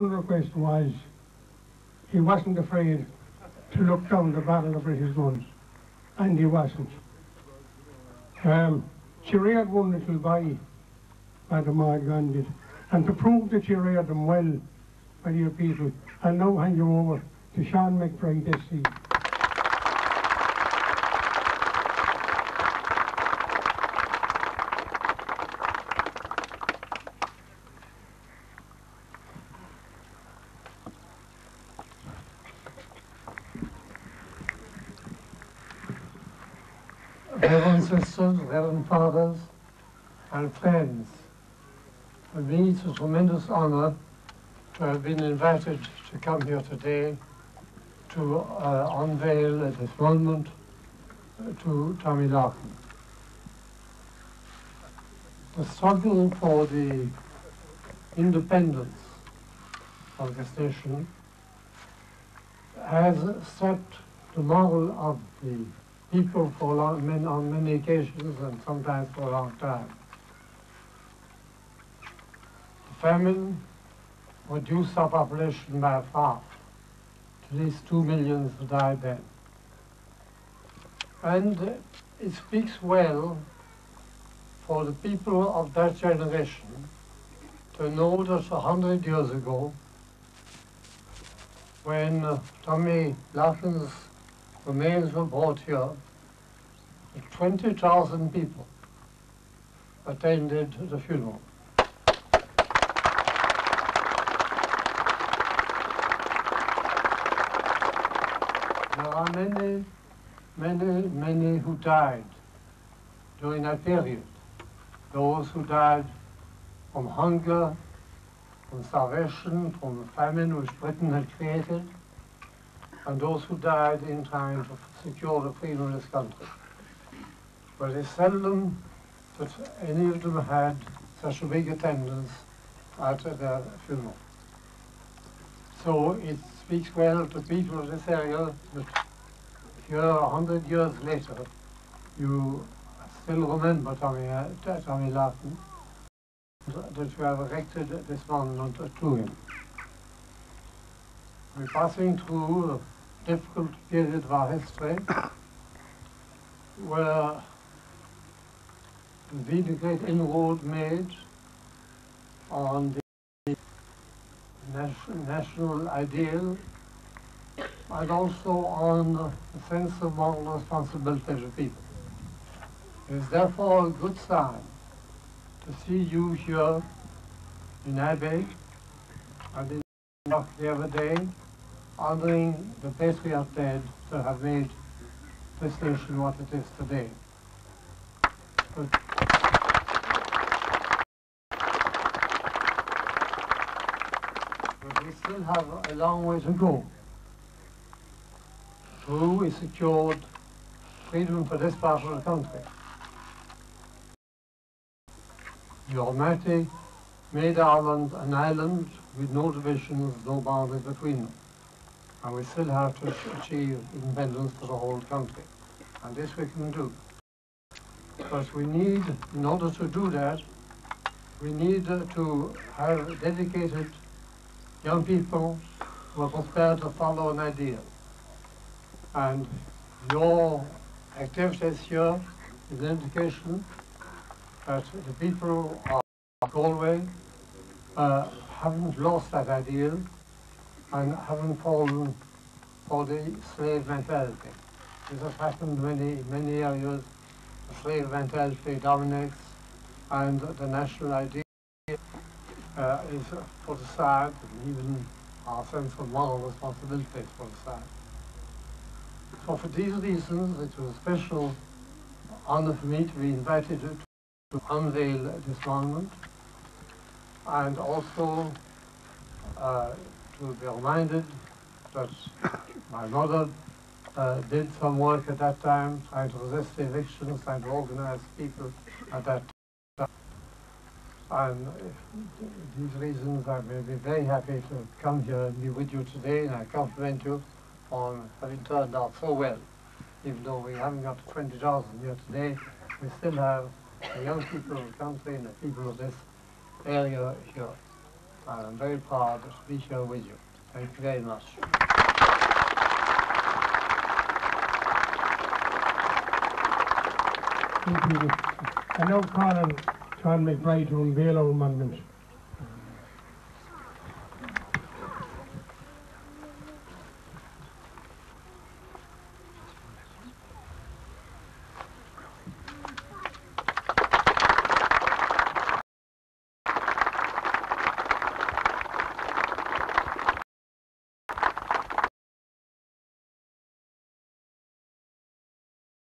request was he wasn't afraid to look down the barrel of British guns, and he wasn't. Um, she reared one little boy, Maud Gonne did, and to prove that she reared them well, my dear people, I'll now hand you over to Sean MacBride, SC. Reverend sisters, Reverend fathers, and friends, for me it's a tremendous honor to have been invited to come here today to uh, unveil at this moment uh, to Tommy Larkin. The struggle for the independence of this nation has set the model of the people for long, many, on many occasions and sometimes for a long time. The famine reduced our population by half. At least two millions died then. And it speaks well for the people of that generation to know that a hundred years ago, when Tommy Larkin's remains were brought here, 20,000 people attended the funeral. There are many, many, many who died during that period. Those who died from hunger, from starvation, from the famine which Britain had created, and those who died in time to secure the freedom of this country. But it's seldom that any of them had such a big attendance at their funeral. So it speaks well to people of this area that here, a hundred years later, you still remember Tommy, uh, Tommy Larkin, that you have erected this monument to him. We're passing through difficult period of our history where the great inroad made on the national ideal and also on the sense of moral responsibility the people. It is therefore a good sign to see you here in Abbey and in the other day honoring the patriot dead to have made this nation what it is today. But we still have a long way to go. True, we secured freedom for this part of the country. The Almighty made Ireland an island with no divisions, no boundaries between them. And we still have to achieve independence for the whole country. And this we can do. But we need, in order to do that, we need to have dedicated young people who are prepared to follow an ideal. And your activities here is an indication that the people of Galway uh, haven't lost that ideal and haven't fallen for the slave mentality. This has happened many, many areas. The slave mentality dominates and the national idea uh, is put aside even our sense of moral responsibility is put aside. So for these reasons, it was a special honor for me to be invited to, to unveil this monument and also uh, to be reminded that my mother uh, did some work at that time, trying to resist the evictions, trying to organize people at that time. And uh, these reasons, I may be very happy to come here and be with you today, and I compliment you on having turned out so well. Even though we haven't got 20,000 here today, we still have the young people of the country and the people of this area here. And I'm very proud to be here with you. Thank you very much. Thank you. I now call on John MacBride to unveil our monument.